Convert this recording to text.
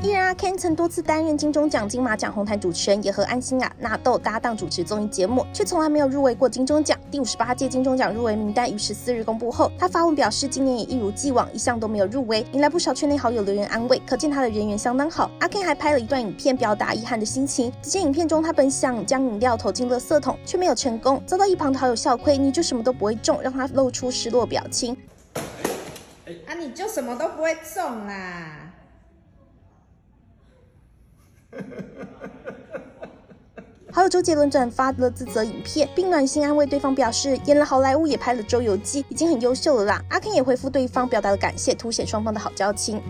依然阿 Ken 曾多次担任金钟奖、金马奖红毯主持人，也和安心亚、纳豆搭档主持综艺节目，却从来没有入围过金钟奖。第五十八届金钟奖入围名单于十四日公布后，他发文表示，今年也一如既往，一项都没有入围，引来不少圈内好友留言安慰，可见他的人缘相当好。阿 Ken 还拍了一段影片表达遗憾的心情，只见影片中他本想将饮料投进垃圾桶，却没有成功，遭到一旁的好友笑亏，你就什么都不会中，让他露出失落表情。啊，你就什么都不会中啦！好友周杰伦转发了自责影片，并暖心安慰对方，表示演了好莱坞，也拍了周游记，已经很优秀了啦。阿 Ken 也回复对方，表达了感谢，凸显双方的好交情。